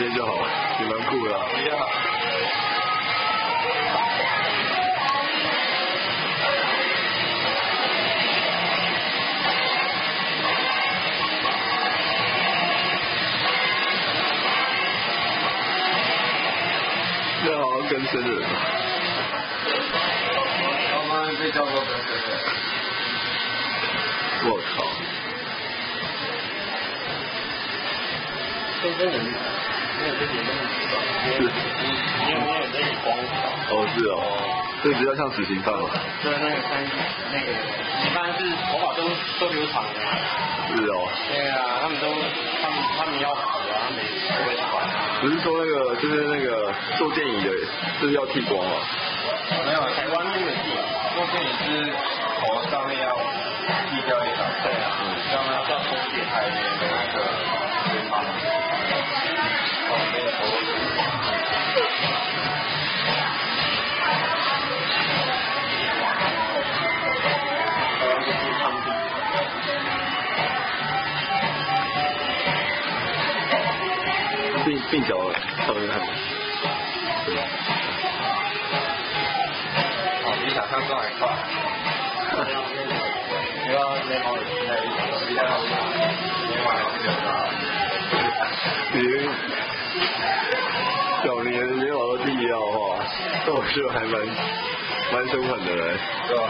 了。比较好。这好像跟生人。我们被叫做跟生人。我靠！跟生人没有跟你那么极端，是你你有没有那个光条？哦，是哦，这比较像死刑犯嘛。对，那个三那个一般是头发都都留长的。是哦，对啊，他们都他们他们要跑的，他们不会管。不是说那个就是那个做电影的，就是要剃光吗？没有，台湾那个剃，做电影是头上面要剃掉一小块啊，让它叫空气海鬓鬓角上面看。哦，比想象中还快。你要你好期待一点，比较没完就到。你小年没有到第一要的话，那我是还蛮蛮凶狠的人。对吧？